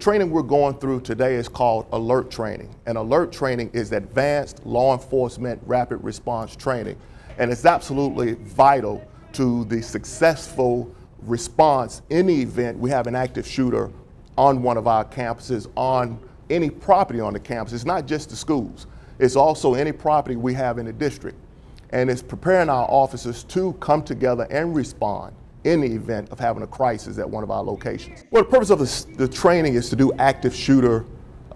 Training we're going through today is called ALERRT training. And ALERRT training is advanced law enforcement rapid response training. And it's absolutely vital to the successful response in the event we have an active shooter on one of our campuses, on any property on the campus. It's not just the schools, it's also any property we have in the district. And it's preparing our officers to come together and respond in the event of having a crisis at one of our locations. Well, the purpose of the, the training is to do active shooter,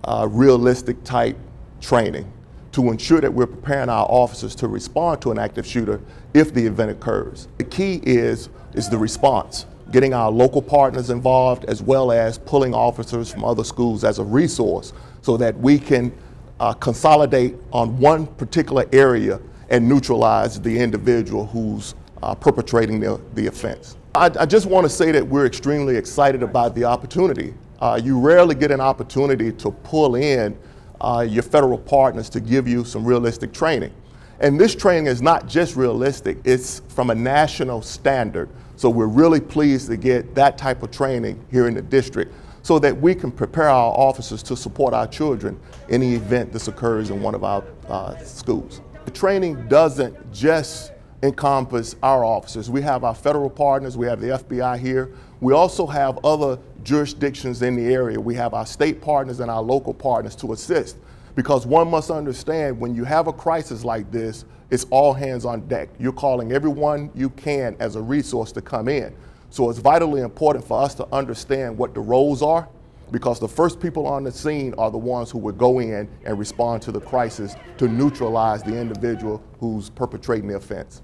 uh, realistic type training to ensure that we're preparing our officers to respond to an active shooter if the event occurs. The key is, is the response, getting our local partners involved as well as pulling officers from other schools as a resource so that we can uh, consolidate on one particular area and neutralize the individual who's uh, perpetrating the, the offense. I, I just want to say that we're extremely excited about the opportunity. Uh, you rarely get an opportunity to pull in uh, your federal partners to give you some realistic training. And this training is not just realistic, it's from a national standard. So we're really pleased to get that type of training here in the district so that we can prepare our officers to support our children in the event this occurs in one of our uh, schools. The training doesn't just encompass our officers. We have our federal partners, we have the FBI here. We also have other jurisdictions in the area. We have our state partners and our local partners to assist. Because one must understand when you have a crisis like this, it's all hands on deck. You're calling everyone you can as a resource to come in. So it's vitally important for us to understand what the roles are because the first people on the scene are the ones who would go in and respond to the crisis to neutralize the individual who's perpetrating the offense.